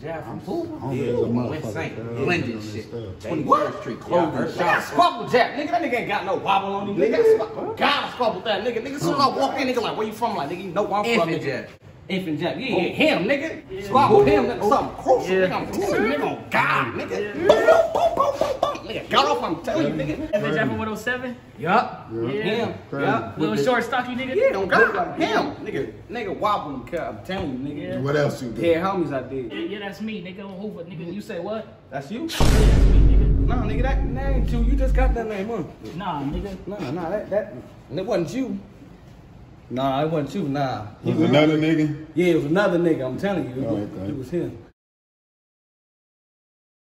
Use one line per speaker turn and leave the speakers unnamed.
Jab from
I don't
Yeah,
think a
West
motherfucker,
Saint, blended shit. 21st Street,
Yeah,
clothing
I
shop.
got squabble jab, nigga. That nigga ain't got no wobble on him, nigga. Gotta squabble that nigga. Nigga, soon as I walk in, nigga, like, where you from? Like, nigga, you know where I'm from,
Infant
Infant jab. Yeah, yeah, him, nigga. Squabble oh. him, nigga. Something crucial,
Yeah.
nigga. I'm telling you, nigga. On God, nigga. Boom, boom, boom. Nigga, got off, I'm telling you, nigga.
That bitch out 107?
Yup.
Yeah.
Him.
Crazy.
Yup.
Little short, stocky nigga?
Yeah, don't got like him, nigga. Nigga wobbling, cuz, I'm telling you, nigga.
What else you do?
Yeah, homies I did.
Yeah, yeah, that's me, nigga. On Hoover, nigga. You say what?
That's you?
Yeah, that's me, nigga.
Nah, nigga, that name you. You just got that name, huh?
Nah, nigga.
Nah, nah, that that it wasn't you. Nah, it wasn't you. Nah,
Was another nigga?
yeah, it was another nigga. I'm telling you, it
Oh,
was,
okay.
it was him.